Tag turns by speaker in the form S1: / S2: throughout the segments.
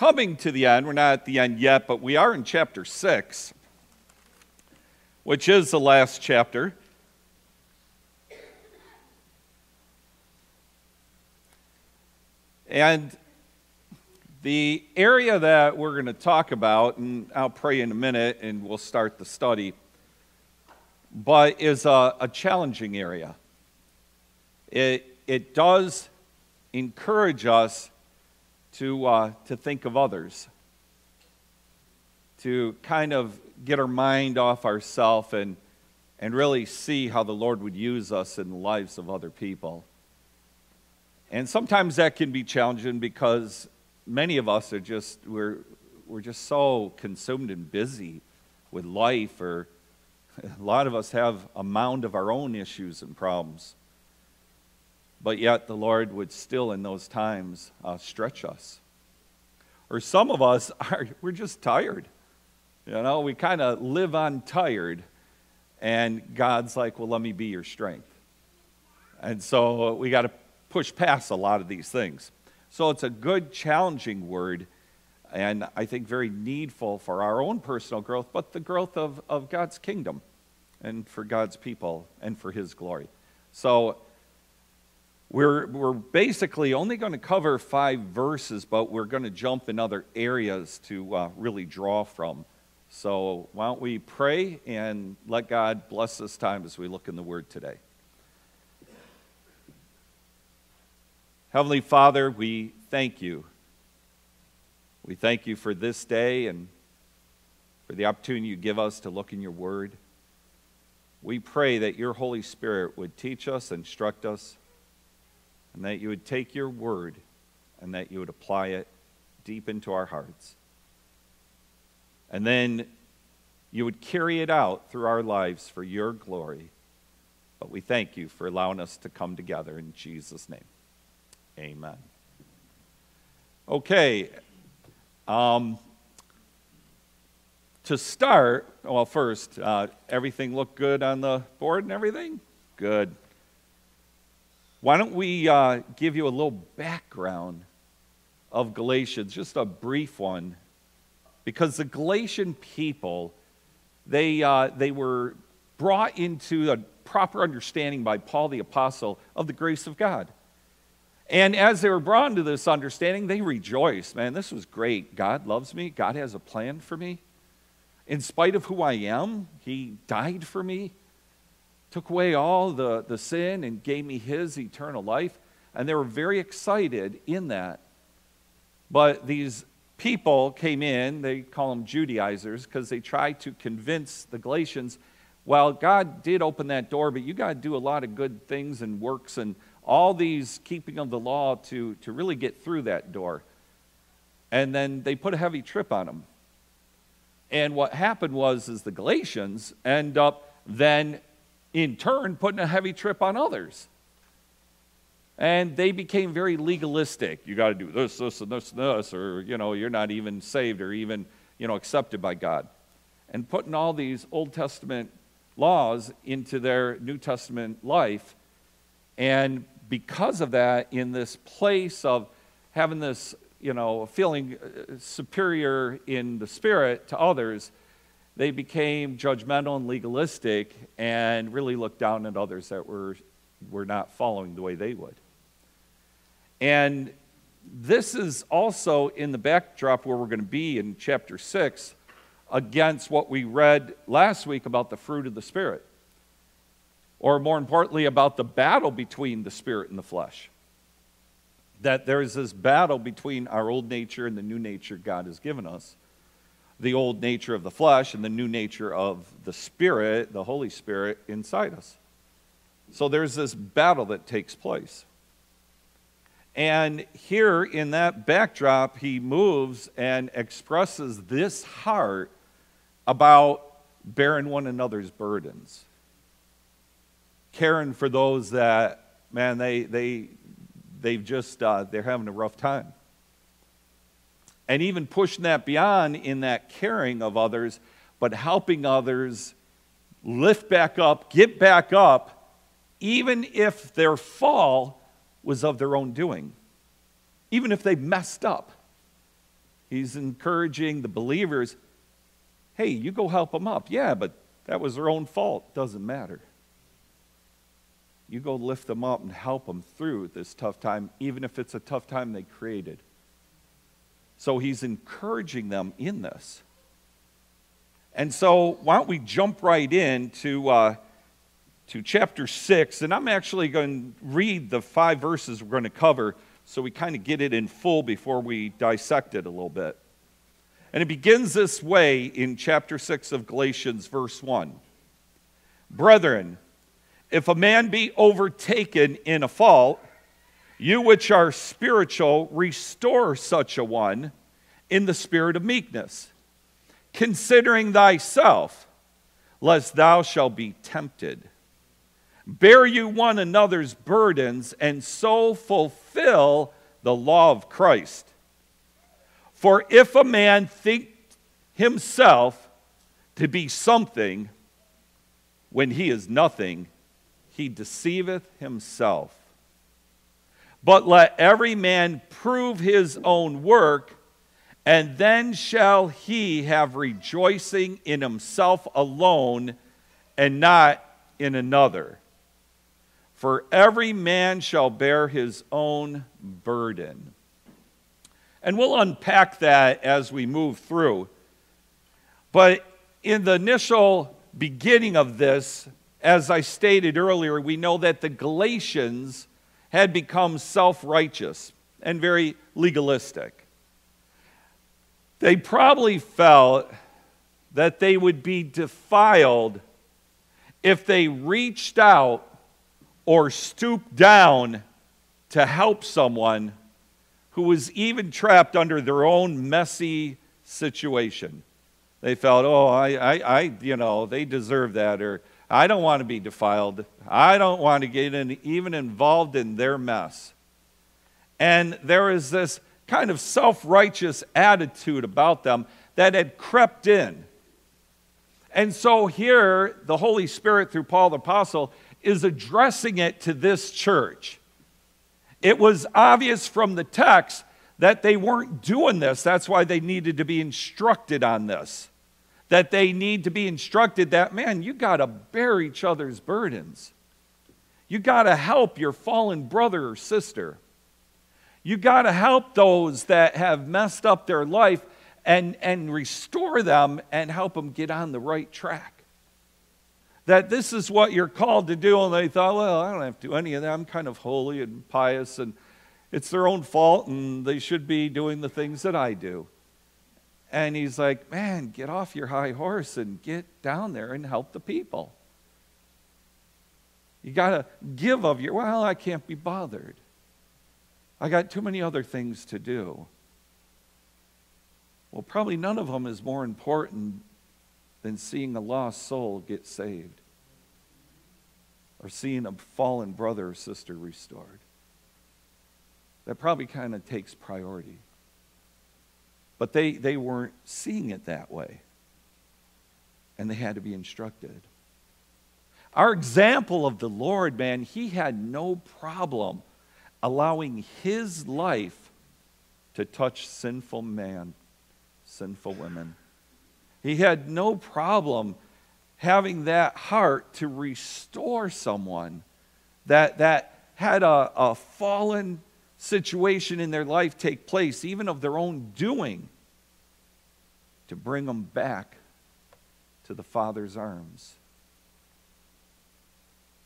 S1: coming to the end. We're not at the end yet, but we are in chapter 6, which is the last chapter. And the area that we're going to talk about, and I'll pray in a minute and we'll start the study, but is a, a challenging area. It, it does encourage us to, uh, to think of others, to kind of get our mind off ourselves and, and really see how the Lord would use us in the lives of other people. And sometimes that can be challenging because many of us are just, we're, we're just so consumed and busy with life, or a lot of us have a mound of our own issues and problems. But yet the Lord would still, in those times, uh, stretch us. Or some of us are, we're just tired. You know, we kind of live on tired, and God's like, well, let me be your strength. And so we got to push past a lot of these things. So it's a good, challenging word, and I think very needful for our own personal growth, but the growth of, of God's kingdom and for God's people and for His glory. So we're, we're basically only going to cover five verses, but we're going to jump in other areas to uh, really draw from. So why don't we pray and let God bless this time as we look in the Word today. Heavenly Father, we thank you. We thank you for this day and for the opportunity you give us to look in your word. We pray that your Holy Spirit would teach us, instruct us, and that you would take your word and that you would apply it deep into our hearts. And then you would carry it out through our lives for your glory. But we thank you for allowing us to come together in Jesus' name. Amen. Okay. Um, to start, well, first, uh, everything looked good on the board and everything? Good. Why don't we uh, give you a little background of Galatians, just a brief one, because the Galatian people, they, uh, they were brought into a proper understanding by Paul the Apostle of the grace of God. And as they were brought into this understanding, they rejoiced. Man, this was great. God loves me. God has a plan for me. In spite of who I am, He died for me, took away all the, the sin, and gave me His eternal life. And they were very excited in that. But these people came in, they call them Judaizers, because they tried to convince the Galatians, well, God did open that door, but you got to do a lot of good things and works and all these keeping of the law to, to really get through that door. And then they put a heavy trip on them. And what happened was is the Galatians end up then in turn putting a heavy trip on others. And they became very legalistic. You got to do this, this, and this, and this, or, you know, you're not even saved or even, you know, accepted by God. And putting all these Old Testament laws into their New Testament life and because of that, in this place of having this, you know, feeling uh, superior in the spirit to others, they became judgmental and legalistic and really looked down at others that were, were not following the way they would. And this is also in the backdrop where we're going to be in chapter 6 against what we read last week about the fruit of the Spirit or more importantly, about the battle between the spirit and the flesh. That there is this battle between our old nature and the new nature God has given us. The old nature of the flesh and the new nature of the spirit, the Holy Spirit inside us. So there's this battle that takes place. And here in that backdrop, he moves and expresses this heart about bearing one another's burdens caring for those that, man, they, they, they've just, uh, they're having a rough time. And even pushing that beyond in that caring of others, but helping others lift back up, get back up, even if their fall was of their own doing, even if they messed up. He's encouraging the believers hey, you go help them up. Yeah, but that was their own fault. Doesn't matter. You go lift them up and help them through this tough time, even if it's a tough time they created. So he's encouraging them in this. And so, why don't we jump right in to, uh, to chapter 6? And I'm actually going to read the five verses we're going to cover so we kind of get it in full before we dissect it a little bit. And it begins this way in chapter 6 of Galatians, verse 1. Brethren, if a man be overtaken in a fault, you which are spiritual, restore such a one in the spirit of meekness, considering thyself, lest thou shalt be tempted. Bear you one another's burdens, and so fulfill the law of Christ. For if a man think himself to be something when he is nothing, he deceiveth himself. But let every man prove his own work, and then shall he have rejoicing in himself alone and not in another. For every man shall bear his own burden. And we'll unpack that as we move through. But in the initial beginning of this, as I stated earlier, we know that the Galatians had become self righteous and very legalistic. They probably felt that they would be defiled if they reached out or stooped down to help someone who was even trapped under their own messy situation. They felt, oh, I, I, I, you know, they deserve that, or I don't want to be defiled. I don't want to get in, even involved in their mess. And there is this kind of self righteous attitude about them that had crept in. And so here, the Holy Spirit, through Paul the Apostle, is addressing it to this church. It was obvious from the text that they weren't doing this. That's why they needed to be instructed on this. That they need to be instructed that, man, you got to bear each other's burdens. You got to help your fallen brother or sister. You got to help those that have messed up their life and, and restore them and help them get on the right track that this is what you're called to do. And they thought, well, I don't have to do any of that. I'm kind of holy and pious, and it's their own fault, and they should be doing the things that I do. And he's like, man, get off your high horse and get down there and help the people. You got to give of your, well, I can't be bothered. I got too many other things to do. Well, probably none of them is more important than seeing a lost soul get saved or seeing a fallen brother or sister restored. That probably kind of takes priority. But they, they weren't seeing it that way. And they had to be instructed. Our example of the Lord, man, he had no problem allowing his life to touch sinful man, sinful women. He had no problem having that heart to restore someone that, that had a, a fallen situation in their life take place, even of their own doing, to bring them back to the Father's arms.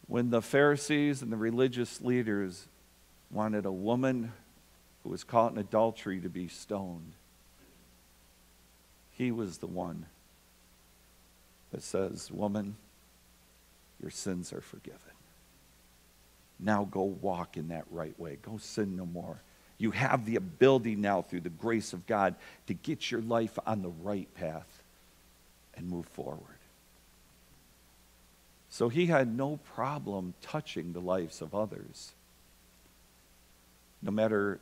S1: When the Pharisees and the religious leaders wanted a woman who was caught in adultery to be stoned, he was the one that says, Woman, your sins are forgiven. Now go walk in that right way. Go sin no more. You have the ability now, through the grace of God, to get your life on the right path and move forward. So he had no problem touching the lives of others. No matter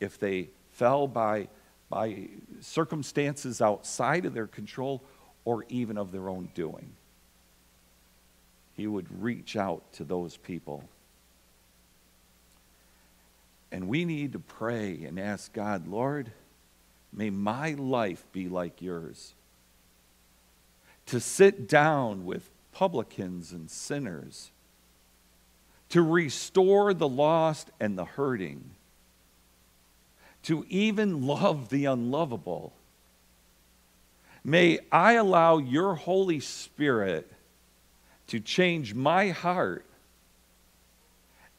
S1: if they fell by, by circumstances outside of their control or even of their own doing. He would reach out to those people. And we need to pray and ask God, Lord, may my life be like yours. To sit down with publicans and sinners, to restore the lost and the hurting, to even love the unlovable. May I allow your Holy Spirit to change my heart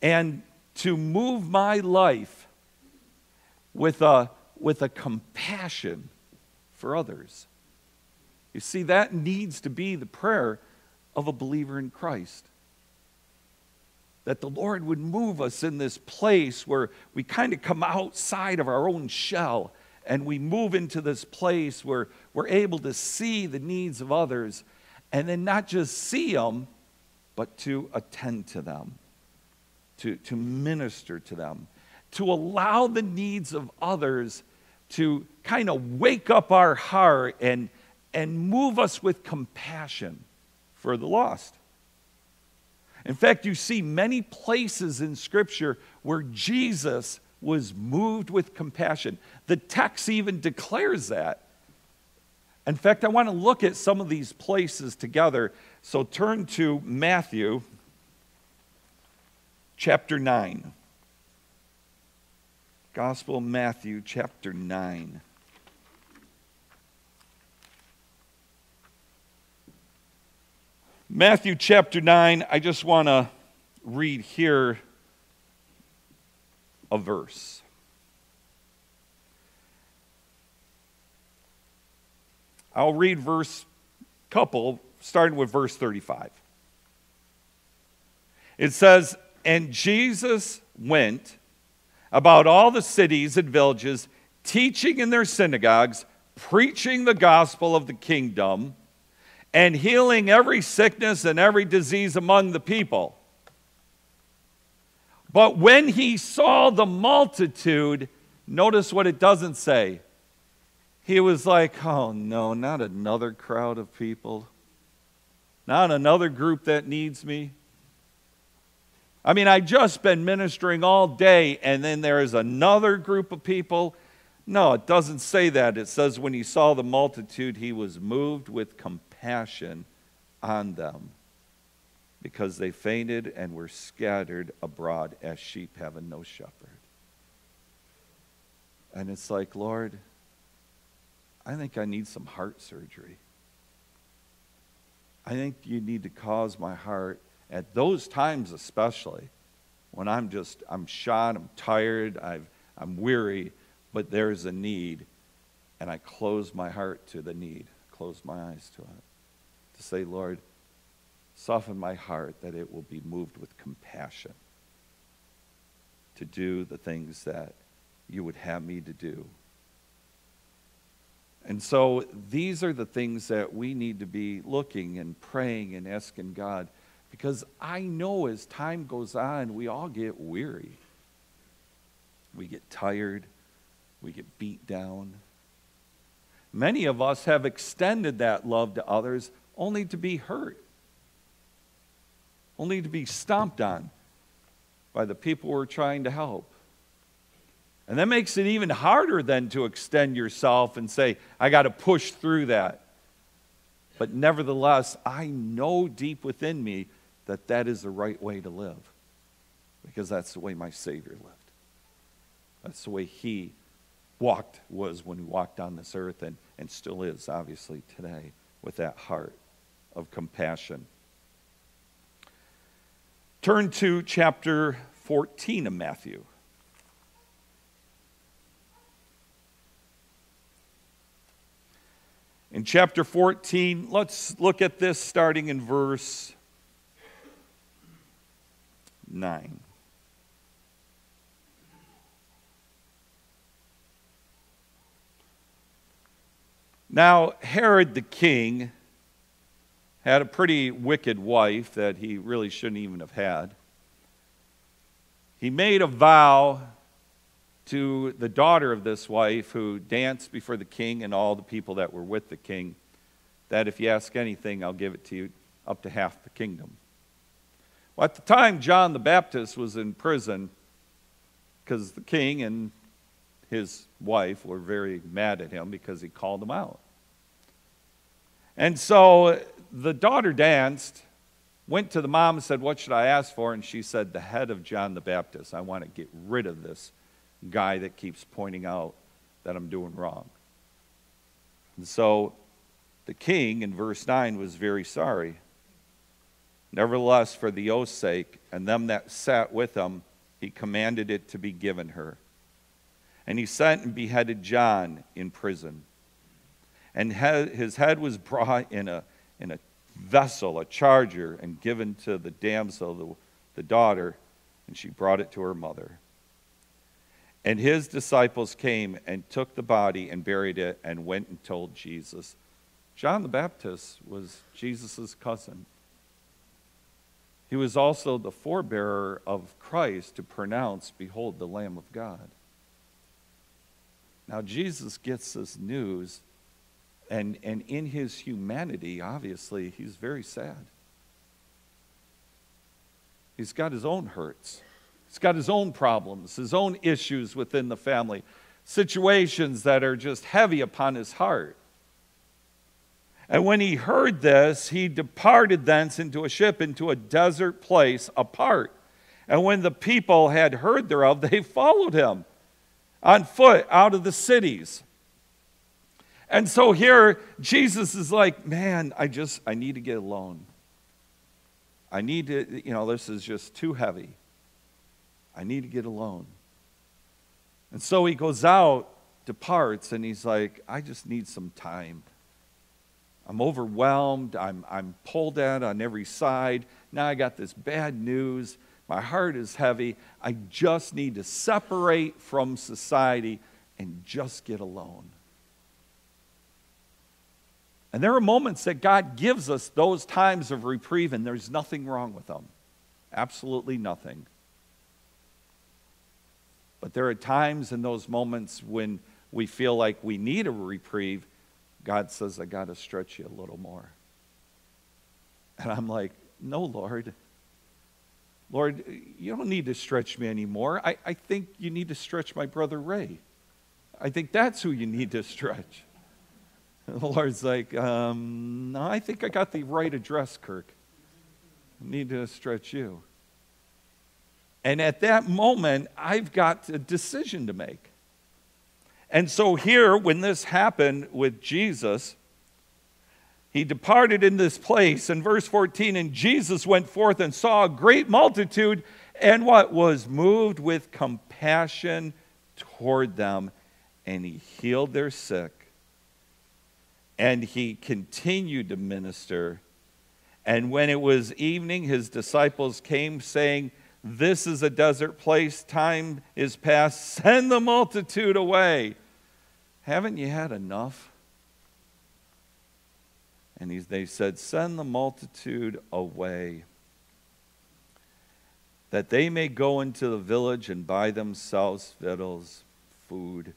S1: and to move my life with a, with a compassion for others. You see, that needs to be the prayer of a believer in Christ. That the Lord would move us in this place where we kind of come outside of our own shell and we move into this place where we're able to see the needs of others and then not just see them, but to attend to them, to, to minister to them, to allow the needs of others to kind of wake up our heart and, and move us with compassion for the lost. In fact, you see many places in Scripture where Jesus was moved with compassion. The text even declares that. In fact, I want to look at some of these places together. So turn to Matthew chapter 9. Gospel Matthew chapter 9. Matthew chapter 9, I just want to read here a verse. I'll read verse couple, starting with verse 35. It says, And Jesus went about all the cities and villages, teaching in their synagogues, preaching the gospel of the kingdom and healing every sickness and every disease among the people. But when he saw the multitude, notice what it doesn't say. He was like, oh no, not another crowd of people, not another group that needs me. I mean, I've just been ministering all day, and then there is another group of people. No, it doesn't say that. It says, when he saw the multitude, he was moved with compassion on them because they fainted and were scattered abroad as sheep having no shepherd. And it's like, Lord, I think I need some heart surgery. I think you need to cause my heart at those times, especially when I'm just, I'm shot, I'm tired, I've, I'm weary, but there's a need, and I close my heart to the need, close my eyes to it to say, Lord, soften my heart that it will be moved with compassion to do the things that you would have me to do. And so these are the things that we need to be looking and praying and asking God because I know as time goes on, we all get weary. We get tired. We get beat down. Many of us have extended that love to others only to be hurt, only to be stomped on by the people we're trying to help. And that makes it even harder then to extend yourself and say, I got to push through that. But nevertheless, I know deep within me that that is the right way to live because that's the way my Savior lived. That's the way He walked, was when He walked on this earth, and, and still is, obviously, today with that heart of compassion. Turn to chapter 14 of Matthew. In chapter 14, let's look at this starting in verse 9. Now, Herod the king had a pretty wicked wife that he really shouldn't even have had. He made a vow to the daughter of this wife who danced before the king and all the people that were with the king that if you ask anything, I'll give it to you up to half the kingdom. Well, at the time, John the Baptist was in prison because the king and his wife were very mad at him because he called them out. And so the daughter danced, went to the mom and said, What should I ask for? And she said, The head of John the Baptist. I want to get rid of this guy that keeps pointing out that I'm doing wrong. And so the king in verse 9 was very sorry. Nevertheless, for the oath's sake, and them that sat with him, he commanded it to be given her. And he sent and beheaded John in prison. And his head was brought in a, in a vessel, a charger, and given to the damsel, the, the daughter, and she brought it to her mother. And his disciples came and took the body and buried it and went and told Jesus. John the Baptist was Jesus' cousin. He was also the forebearer of Christ to pronounce, Behold, the Lamb of God. Now, Jesus gets this news, and, and in his humanity, obviously, he's very sad. He's got his own hurts, he's got his own problems, his own issues within the family, situations that are just heavy upon his heart. And when he heard this, he departed thence into a ship into a desert place apart. And when the people had heard thereof, they followed him on foot out of the cities. And so here, Jesus is like, man, I just, I need to get alone. I need to, you know, this is just too heavy. I need to get alone. And so he goes out, departs, and he's like, I just need some time. I'm overwhelmed. I'm, I'm pulled at on every side. Now I got this bad news. My heart is heavy. I just need to separate from society and just get alone. And there are moments that God gives us those times of reprieve, and there's nothing wrong with them. Absolutely nothing. But there are times in those moments when we feel like we need a reprieve God says, I got to stretch you a little more. And I'm like, No, Lord. Lord, you don't need to stretch me anymore. I, I think you need to stretch my brother Ray. I think that's who you need to stretch. And the Lord's like, um, No, I think I got the right address, Kirk. I need to stretch you. And at that moment, I've got a decision to make. And so, here, when this happened with Jesus, he departed in this place. In verse 14, and Jesus went forth and saw a great multitude, and what was moved with compassion toward them, and he healed their sick. And he continued to minister. And when it was evening, his disciples came, saying, this is a desert place. Time is past. Send the multitude away. Haven't you had enough? And they said, Send the multitude away, that they may go into the village and buy themselves victuals, food.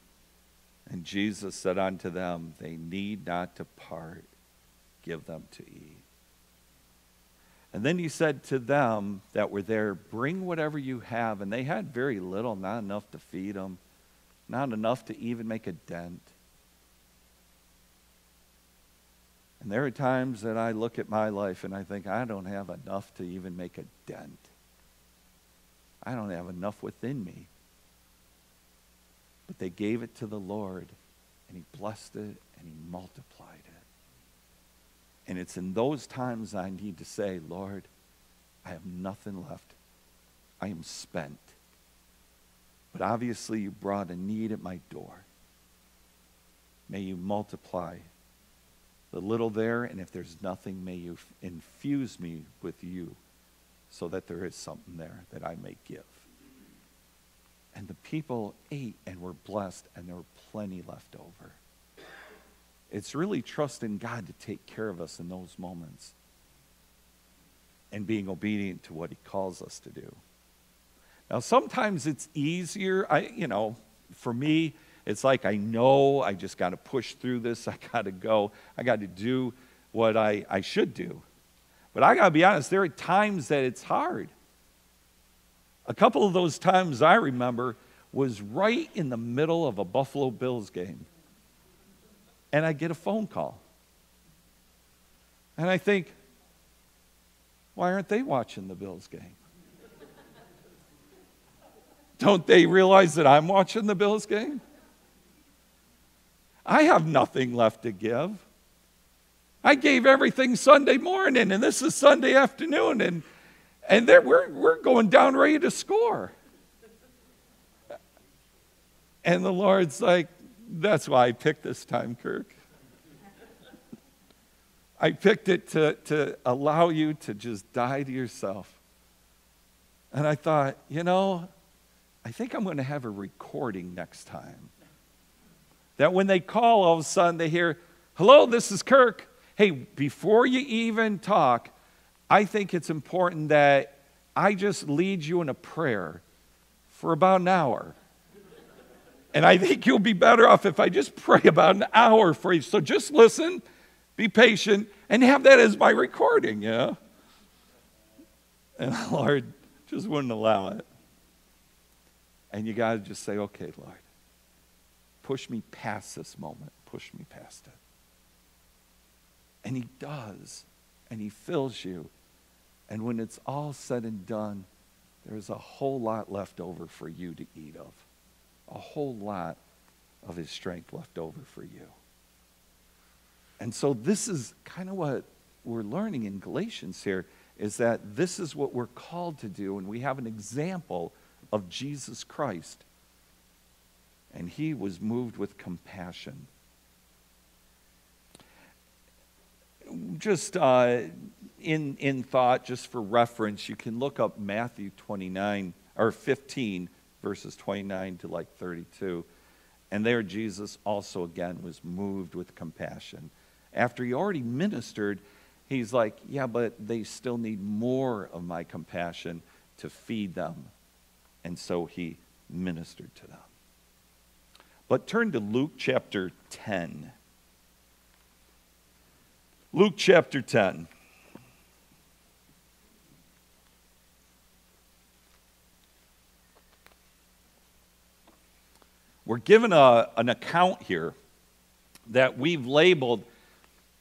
S1: And Jesus said unto them, They need not depart, give them to eat. And then he said to them that were there, Bring whatever you have. And they had very little, not enough to feed them, not enough to even make a dent. And there are times that I look at my life and I think, I don't have enough to even make a dent. I don't have enough within me. But they gave it to the Lord, and He blessed it, and He multiplied it. And it's in those times I need to say, Lord, I have nothing left. I am spent. But obviously, you brought a need at my door. May you multiply the little there, and if there's nothing, may you infuse me with you so that there is something there that I may give. And the people ate and were blessed, and there were plenty left over. It's really trusting God to take care of us in those moments and being obedient to what He calls us to do. Now, sometimes it's easier. I, you know, for me, it's like I know I just got to push through this. I got to go. I got to do what I, I should do. But I got to be honest, there are times that it's hard. A couple of those times I remember was right in the middle of a Buffalo Bills game. And I get a phone call. And I think, why aren't they watching the Bills game? Don't they realize that I'm watching the Bills game? I have nothing left to give. I gave everything Sunday morning, and this is Sunday afternoon, and, and we're, we're going down ready to score. And the Lord's like, that's why I picked this time, Kirk. I picked it to, to allow you to just die to yourself. And I thought, you know, I think I'm going to have a recording next time. That when they call, all of a sudden they hear, hello, this is Kirk. Hey, before you even talk, I think it's important that I just lead you in a prayer for about an hour. And I think you'll be better off if I just pray about an hour for you. So just listen, be patient, and have that as my recording, yeah? And the Lord just wouldn't allow it. And you got to just say, okay, Lord, push me past this moment, push me past it. And He does, and He fills you. And when it's all said and done, there's a whole lot left over for you to eat of a whole lot of his strength left over for you. And so this is kind of what we're learning in Galatians here is that this is what we're called to do and we have an example of Jesus Christ. And he was moved with compassion. Just uh, in, in thought, just for reference, you can look up Matthew 29 or 15 verses 29 to like 32. And there, Jesus also again was moved with compassion. After he already ministered, he's like, Yeah, but they still need more of my compassion to feed them. And so he ministered to them. But turn to Luke chapter 10. Luke chapter 10. We're given a, an account here that we've labeled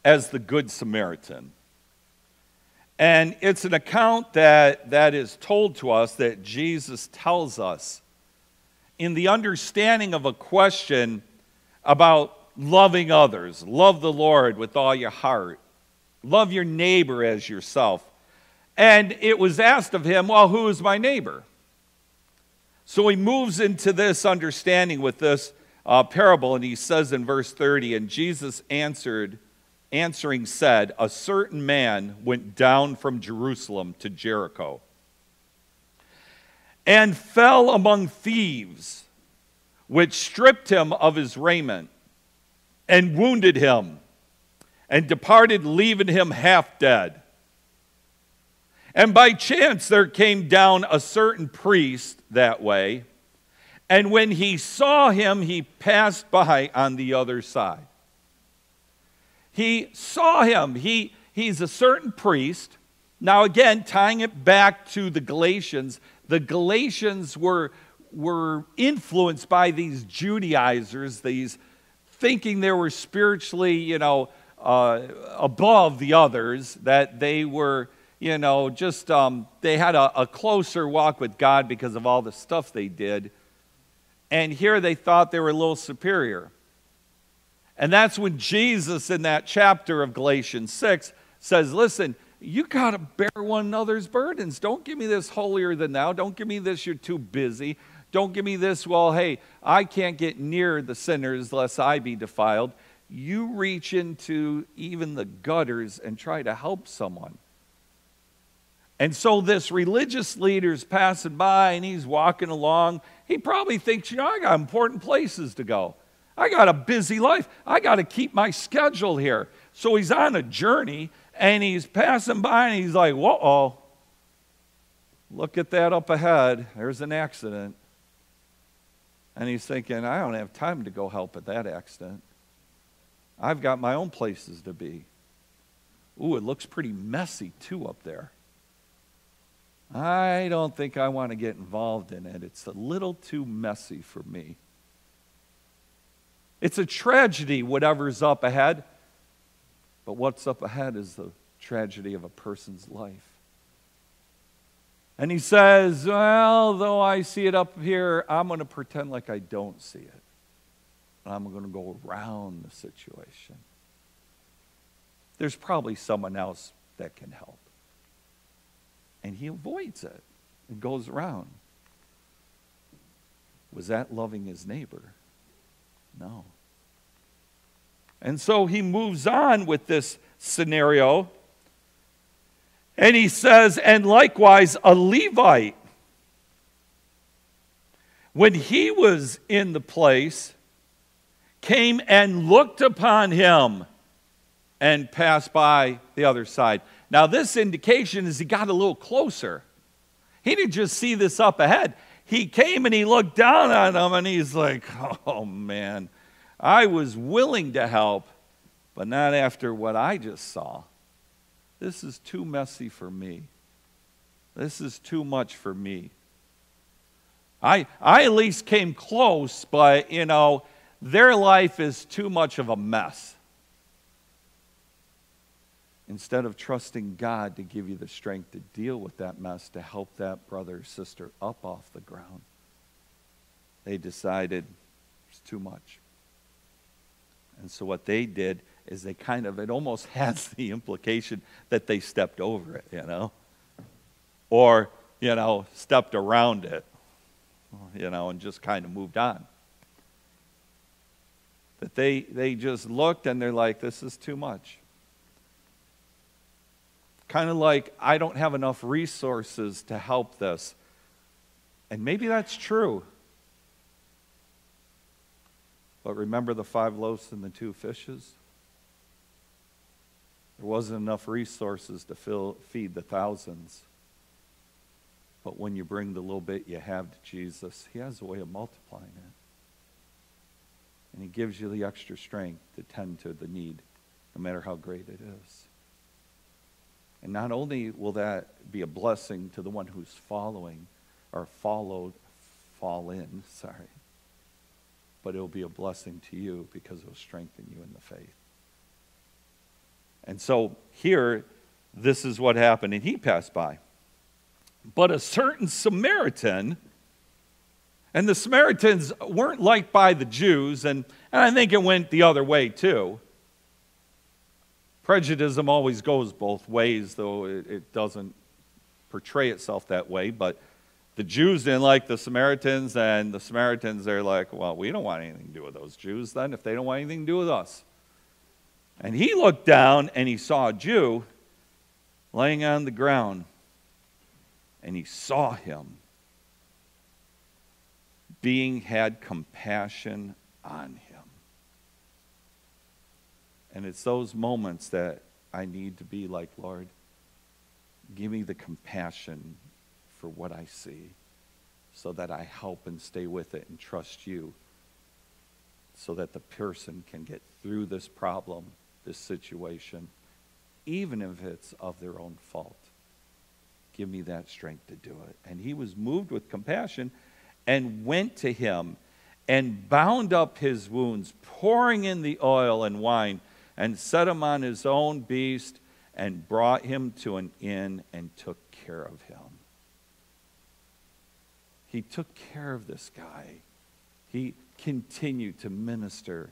S1: as the Good Samaritan. And it's an account that, that is told to us that Jesus tells us in the understanding of a question about loving others. Love the Lord with all your heart, love your neighbor as yourself. And it was asked of him, Well, who is my neighbor? So he moves into this understanding with this uh, parable, and he says in verse 30, and Jesus answered, answering said, A certain man went down from Jerusalem to Jericho and fell among thieves, which stripped him of his raiment and wounded him and departed, leaving him half dead. And by chance there came down a certain priest that way, and when he saw him, he passed by on the other side. He saw him. He, he's a certain priest. Now, again, tying it back to the Galatians, the Galatians were, were influenced by these Judaizers, these thinking they were spiritually, you know, uh, above the others, that they were you know, just um, they had a, a closer walk with God because of all the stuff they did. And here they thought they were a little superior. And that's when Jesus, in that chapter of Galatians 6, says, Listen, you got to bear one another's burdens. Don't give me this holier than thou. Don't give me this, you're too busy. Don't give me this, well, hey, I can't get near the sinners lest I be defiled. You reach into even the gutters and try to help someone. And so this religious leader's passing by and he's walking along. He probably thinks, you know, I got important places to go. I got a busy life. I got to keep my schedule here. So he's on a journey and he's passing by and he's like, whoa, oh, look at that up ahead. There's an accident. And he's thinking, I don't have time to go help at that accident. I've got my own places to be. Ooh, it looks pretty messy too up there. I don't think I want to get involved in it. It's a little too messy for me. It's a tragedy, whatever's up ahead. But what's up ahead is the tragedy of a person's life. And he says, Well, though I see it up here, I'm going to pretend like I don't see it. And I'm going to go around the situation. There's probably someone else that can help. And he avoids it and goes around. Was that loving his neighbor? No. And so he moves on with this scenario. And he says, and likewise, a Levite, when he was in the place, came and looked upon him and passed by the other side. Now, this indication is he got a little closer. He didn't just see this up ahead. He came and he looked down on him and he's like, oh man, I was willing to help, but not after what I just saw. This is too messy for me. This is too much for me. I, I at least came close, but you know, their life is too much of a mess. Instead of trusting God to give you the strength to deal with that mess, to help that brother or sister up off the ground, they decided it's too much. And so what they did is they kind of, it almost has the implication that they stepped over it, you know? Or, you know, stepped around it, you know, and just kind of moved on. That they, they just looked and they're like, this is too much. Kind of like, I don't have enough resources to help this. And maybe that's true. But remember the five loaves and the two fishes? There wasn't enough resources to fill, feed the thousands. But when you bring the little bit you have to Jesus, He has a way of multiplying it. And He gives you the extra strength to tend to the need, no matter how great it is. And not only will that be a blessing to the one who's following or followed, fall in, sorry, but it'll be a blessing to you because it'll strengthen you in the faith. And so here, this is what happened, and he passed by. But a certain Samaritan, and the Samaritans weren't liked by the Jews, and, and I think it went the other way too. Prejudice always goes both ways, though it, it doesn't portray itself that way. But the Jews didn't like the Samaritans, and the Samaritans, they're like, well, we don't want anything to do with those Jews then if they don't want anything to do with us. And he looked down and he saw a Jew laying on the ground, and he saw him being had compassion on him. And it's those moments that I need to be like, Lord, give me the compassion for what I see so that I help and stay with it and trust you so that the person can get through this problem, this situation, even if it's of their own fault. Give me that strength to do it. And he was moved with compassion and went to him and bound up his wounds, pouring in the oil and wine and set him on his own beast and brought him to an inn and took care of him. He took care of this guy. He continued to minister.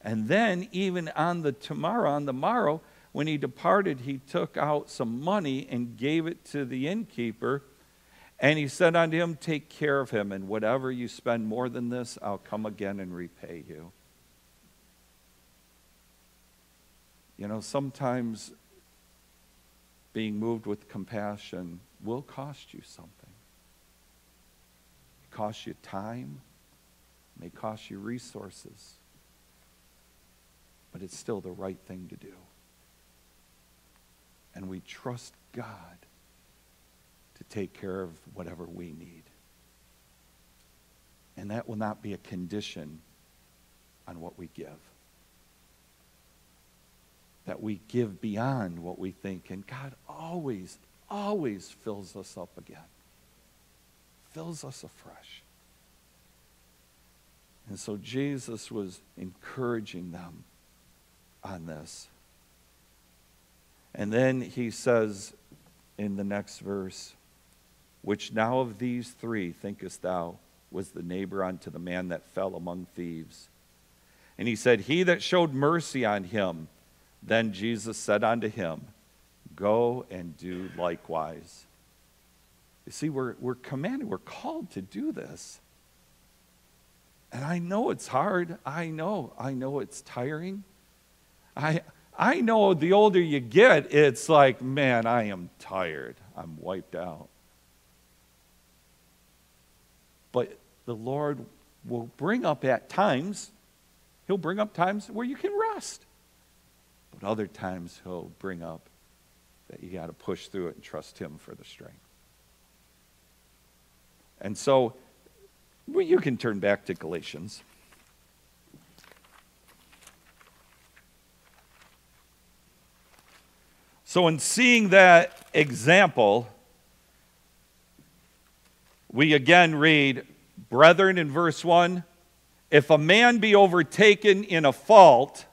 S1: And then, even on the tomorrow, on the morrow, when he departed, he took out some money and gave it to the innkeeper. And he said unto him, Take care of him, and whatever you spend more than this, I'll come again and repay you. You know, sometimes being moved with compassion will cost you something. It costs you time, it may cost you resources, but it's still the right thing to do. And we trust God to take care of whatever we need. And that will not be a condition on what we give that we give beyond what we think. And God always, always fills us up again, fills us afresh. And so Jesus was encouraging them on this. And then he says in the next verse, Which now of these three thinkest thou was the neighbor unto the man that fell among thieves? And he said, He that showed mercy on him. Then Jesus said unto him, Go and do likewise. You see, we're, we're commanded, we're called to do this. And I know it's hard. I know. I know it's tiring. I, I know the older you get, it's like, man, I am tired. I'm wiped out. But the Lord will bring up at times, He'll bring up times where you can rest. Other times, He'll bring up that you got to push through it and trust Him for the strength. And so, well, you can turn back to Galatians. So, in seeing that example, we again read, Brethren, in verse 1 if a man be overtaken in a fault,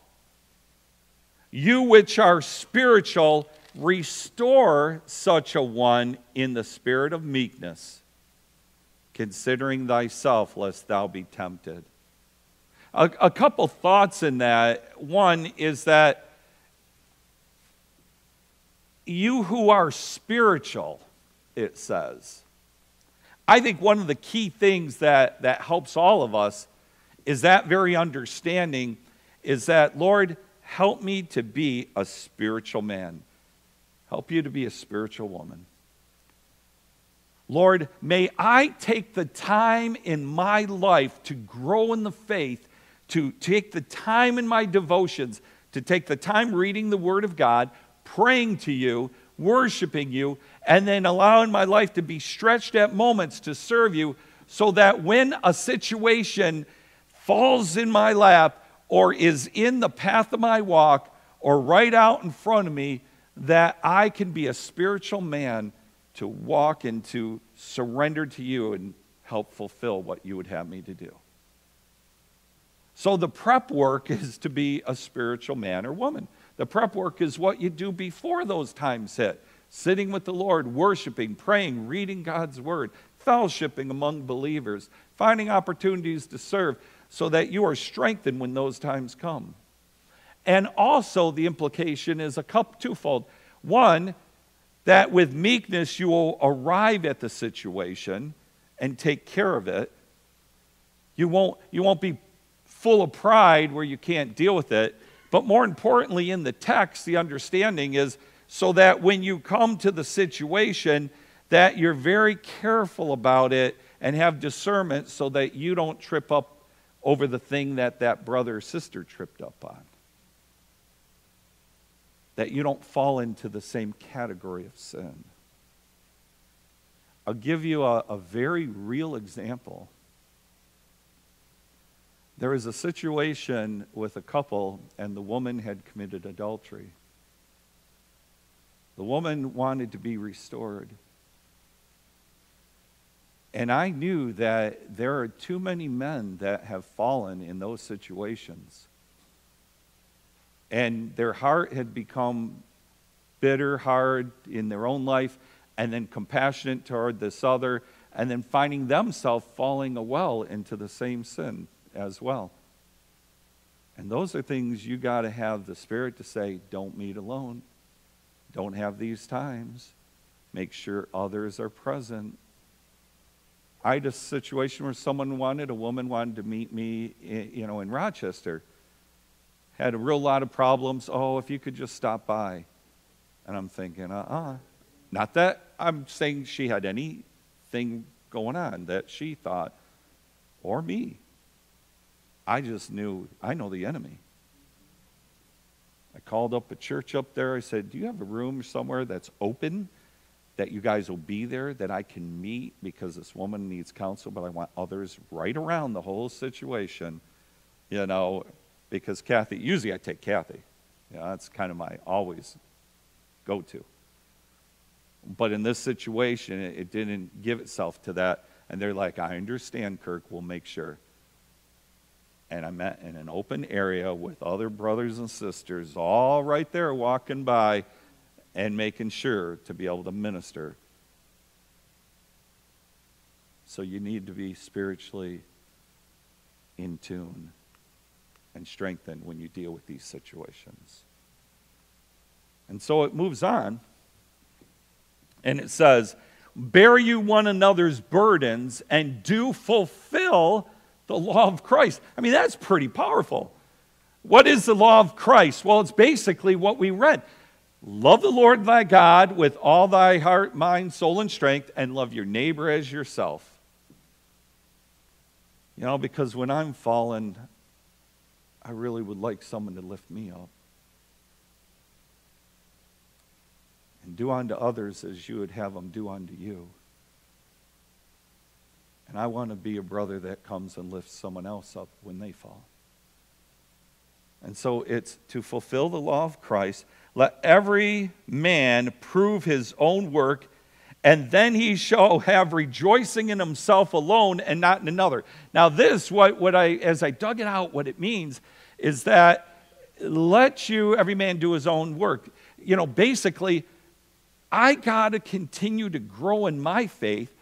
S1: you which are spiritual, restore such a one in the spirit of meekness, considering thyself, lest thou be tempted. A, a couple thoughts in that. One is that you who are spiritual, it says. I think one of the key things that, that helps all of us is that very understanding is that, Lord, help me to be a spiritual man. Help you to be a spiritual woman. Lord, may I take the time in my life to grow in the faith, to take the time in my devotions, to take the time reading the Word of God, praying to you, worshiping you, and then allowing my life to be stretched at moments to serve you so that when a situation falls in my lap or is in the path of my walk or right out in front of me, that I can be a spiritual man to walk and to surrender to you and help fulfill what you would have me to do. So the prep work is to be a spiritual man or woman. The prep work is what you do before those times hit sitting with the Lord, worshiping, praying, reading God's word, fellowshipping among believers, finding opportunities to serve so that you are strengthened when those times come. And also, the implication is a couple, twofold. One, that with meekness you will arrive at the situation and take care of it. You won't, you won't be full of pride where you can't deal with it. But more importantly, in the text, the understanding is so that when you come to the situation, that you're very careful about it and have discernment so that you don't trip up over the thing that that brother or sister tripped up on. That you don't fall into the same category of sin. I'll give you a, a very real example there was a situation with a couple, and the woman had committed adultery. The woman wanted to be restored. And I knew that there are too many men that have fallen in those situations. And their heart had become bitter, hard in their own life, and then compassionate toward this other, and then finding themselves falling a well into the same sin as well. And those are things you got to have the Spirit to say, don't meet alone. Don't have these times. Make sure others are present. I had a situation where someone wanted, a woman wanted to meet me, you know, in Rochester. Had a real lot of problems. Oh, if you could just stop by. And I'm thinking, uh uh-uh. uh Not that I'm saying she had anything going on that she thought, or me. I just knew, I know the enemy. I called up a church up there. I said, Do you have a room somewhere that's open that you guys will be there that I can meet because this woman needs counsel, but I want others right around the whole situation, you know, because Kathy, usually I take Kathy. You know, that's kind of my always go to. But in this situation, it, it didn't give itself to that. And they're like, I understand, Kirk, we'll make sure. And I met in an open area with other brothers and sisters, all right there walking by and making sure to be able to minister. So you need to be spiritually in tune and strengthened when you deal with these situations. And so it moves on, and it says, Bear you one another's burdens and do fulfill the law of Christ. I mean, that's pretty powerful. What is the law of Christ? Well, it's basically what we read love the Lord thy God with all thy heart, mind, soul, and strength, and love your neighbor as yourself. You know, because when I'm fallen, I really would like someone to lift me up. And do unto others as you would have them do unto you. And I want to be a brother that comes and lifts someone else up when they fall. And so it's to fulfill the law of Christ. Let every man prove his own work, and then he shall have rejoicing in himself alone and not in another. Now, this, what, what I, as I dug it out, what it means is that let you, every man, do his own work. You know, basically, I got to continue to grow in my faith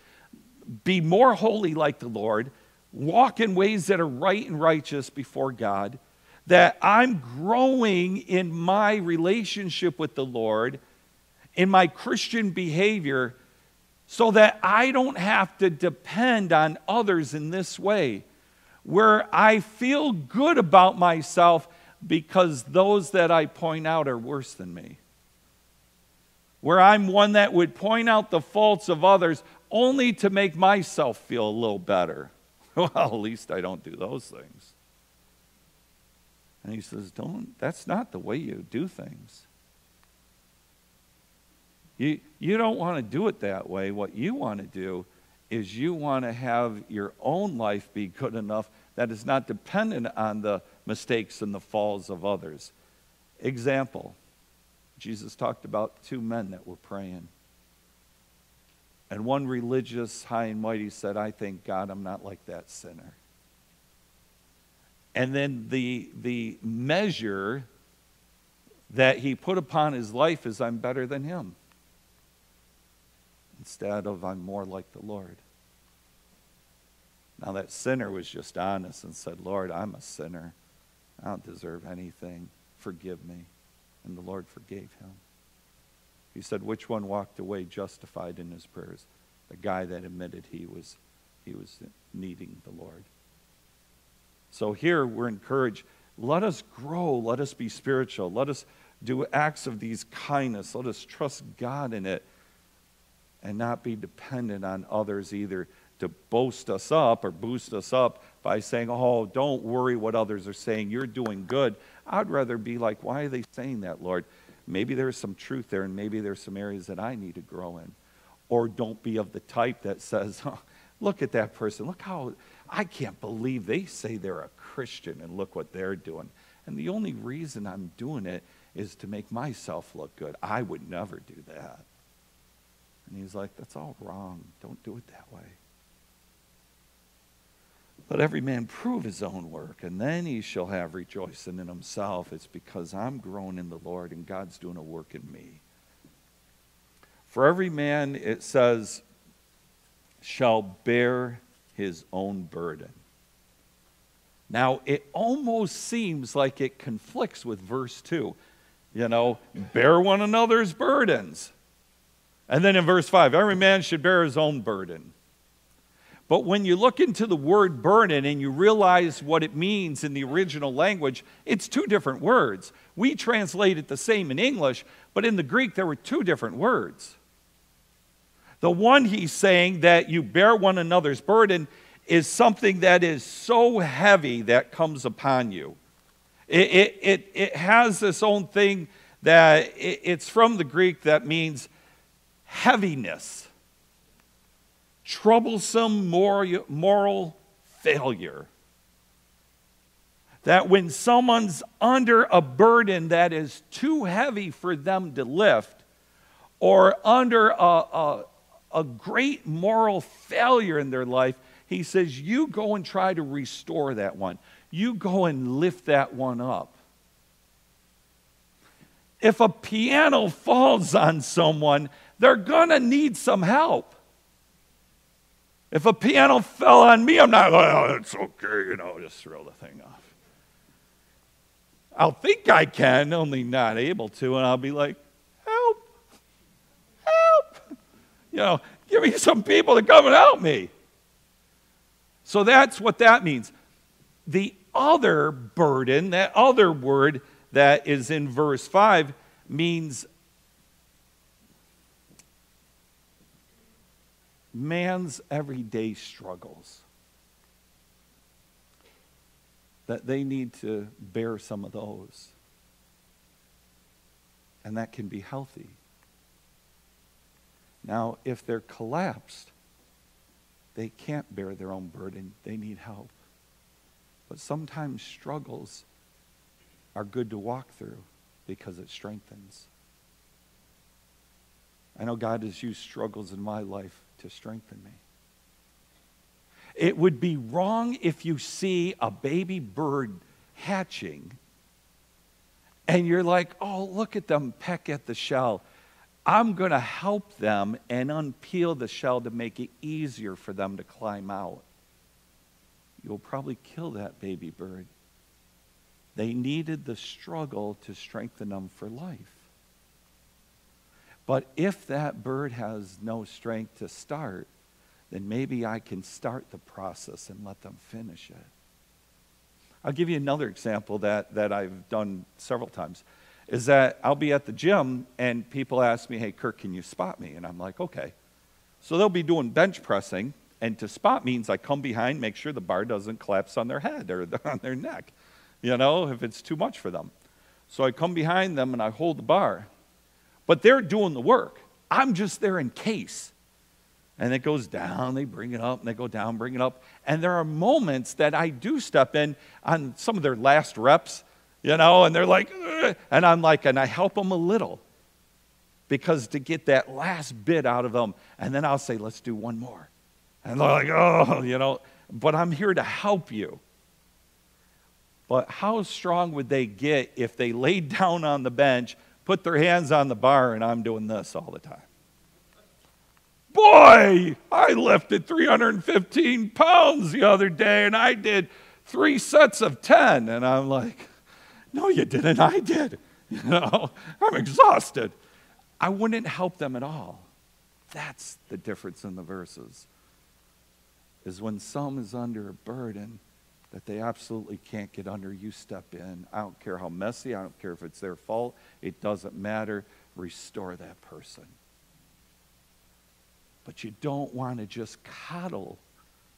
S1: be more holy like the Lord, walk in ways that are right and righteous before God, that I'm growing in my relationship with the Lord, in my Christian behavior, so that I don't have to depend on others in this way, where I feel good about myself because those that I point out are worse than me. Where I'm one that would point out the faults of others only to make myself feel a little better. Well, at least I don't do those things. And he says, Don't, that's not the way you do things. You, you don't want to do it that way. What you want to do is you want to have your own life be good enough that is not dependent on the mistakes and the falls of others. Example Jesus talked about two men that were praying. And one religious, high and mighty said, I thank God I'm not like that sinner. And then the, the measure that he put upon his life is, I'm better than him. Instead of, I'm more like the Lord. Now, that sinner was just honest and said, Lord, I'm a sinner. I don't deserve anything. Forgive me. And the Lord forgave him. He said, Which one walked away justified in his prayers? The guy that admitted he was, he was needing the Lord. So here we're encouraged. Let us grow. Let us be spiritual. Let us do acts of these kindness. Let us trust God in it and not be dependent on others either to boast us up or boost us up by saying, Oh, don't worry what others are saying. You're doing good. I'd rather be like, Why are they saying that, Lord? maybe there's some truth there, and maybe there's some areas that I need to grow in. Or don't be of the type that says, oh, look at that person. Look how, I can't believe they say they're a Christian, and look what they're doing. And the only reason I'm doing it is to make myself look good. I would never do that. And he's like, that's all wrong. Don't do it that way. Let every man prove his own work, and then he shall have rejoicing in himself. It's because I'm grown in the Lord and God's doing a work in me. For every man, it says, shall bear his own burden. Now, it almost seems like it conflicts with verse 2. You know, bear one another's burdens. And then in verse 5, every man should bear his own burden. But when you look into the word burden and you realize what it means in the original language, it's two different words. We translate it the same in English, but in the Greek there were two different words. The one he's saying that you bear one another's burden is something that is so heavy that comes upon you. It, it, it, it has this own thing that it, it's from the Greek that means heaviness troublesome moral failure. That when someone's under a burden that is too heavy for them to lift, or under a, a, a great moral failure in their life, he says, You go and try to restore that one. You go and lift that one up. If a piano falls on someone, they're going to need some help. If a piano fell on me, I'm not, like, oh, it's okay, you know, just throw the thing off. I'll think I can, only not able to, and I'll be like, help, help. You know, give me some people to come and help me. So that's what that means. The other burden, that other word that is in verse 5, means man's everyday struggles. That they need to bear some of those. And that can be healthy. Now, if they're collapsed, they can't bear their own burden. They need help. But sometimes struggles are good to walk through because it strengthens. I know God has used struggles in my life to strengthen me. It would be wrong if you see a baby bird hatching and you're like, oh, look at them peck at the shell. I'm going to help them and unpeel the shell to make it easier for them to climb out. You'll probably kill that baby bird. They needed the struggle to strengthen them for life. But if that bird has no strength to start, then maybe I can start the process and let them finish it. I'll give you another example that, that I've done several times is that I'll be at the gym and people ask me, hey, Kirk, can you spot me? And I'm like, okay. So they'll be doing bench pressing, and to spot means I come behind, make sure the bar doesn't collapse on their head or on their neck, you know, if it's too much for them. So I come behind them and I hold the bar. But they're doing the work. I'm just there in case. And it goes down, they bring it up, and they go down, bring it up. And there are moments that I do step in on some of their last reps you know, and they're like, and I'm like, and I help them a little because to get that last bit out of them, and then I'll say, let's do one more. And they're like, oh, you know, but I'm here to help you. But how strong would they get if they laid down on the bench, put their hands on the bar, and I'm doing this all the time? Boy, I lifted 315 pounds the other day, and I did three sets of 10. And I'm like, no, you didn't. I did. You know, I'm exhausted. I wouldn't help them at all. That's the difference in the verses. Is when some is under a burden that they absolutely can't get under, you step in. I don't care how messy, I don't care if it's their fault, it doesn't matter. Restore that person. But you don't want to just coddle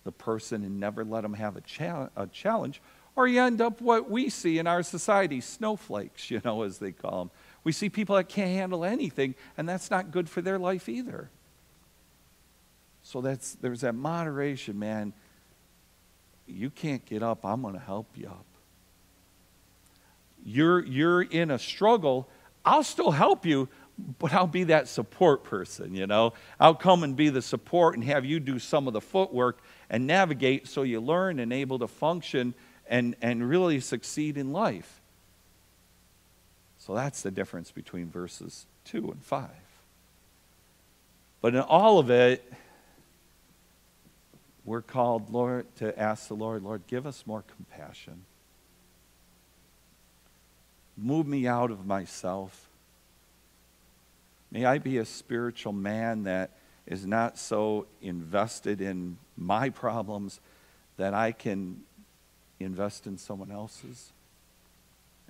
S1: the person and never let them have a, cha- a challenge or you end up what we see in our society snowflakes, you know, as they call them. We see people that can't handle anything, and that's not good for their life either. So that's, there's that moderation, man. You can't get up, I'm going to help you up. You're, you're in a struggle, I'll still help you, but I'll be that support person, you know. I'll come and be the support and have you do some of the footwork and navigate so you learn and able to function and, and really succeed in life. So that's the difference between verses 2 and 5. But in all of it, we're called, Lord, to ask the Lord, Lord, give us more compassion. Move me out of myself. May I be a spiritual man that is not so invested in my problems that I can invest in someone else's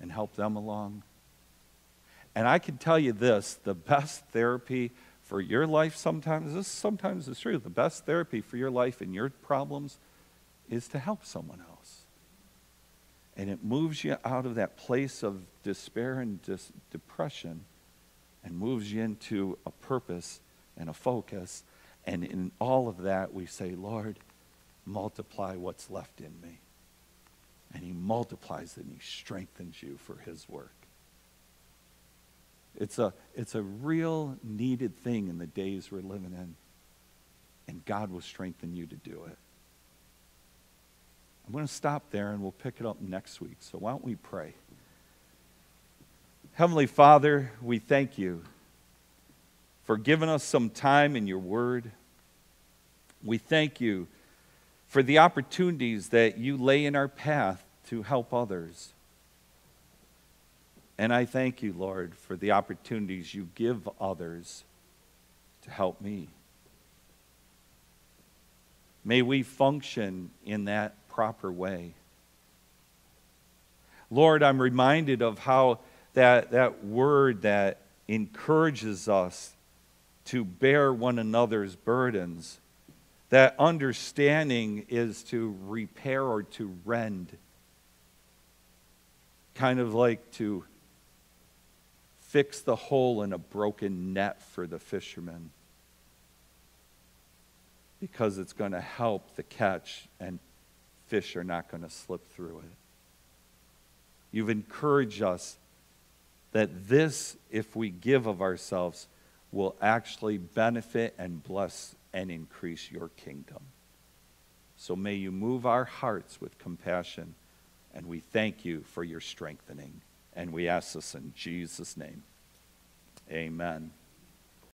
S1: and help them along. And I can tell you this the best therapy for your life sometimes, this sometimes is true, the best therapy for your life and your problems is to help someone else. And it moves you out of that place of despair and dis- depression and moves you into a purpose and a focus. And in all of that, we say, Lord, multiply what's left in me and he multiplies it and he strengthens you for his work. It's a, it's a real needed thing in the days we're living in. And God will strengthen you to do it. I'm going to stop there and we'll pick it up next week. So why don't we pray? Heavenly Father, we thank you for giving us some time in your word. We thank you for the opportunities that you lay in our path to help others. And I thank you, Lord, for the opportunities you give others to help me. May we function in that proper way. Lord, I'm reminded of how that, that word that encourages us to bear one another's burdens, that understanding is to repair or to rend, kind of like to fix the hole in a broken net for the fishermen because it's going to help the catch and fish are not going to slip through it. You've encouraged us that this, if we give of ourselves, will actually benefit and bless and increase your kingdom. So may you move our hearts with compassion, and we thank you for your strengthening. And we ask this in Jesus' name. Amen.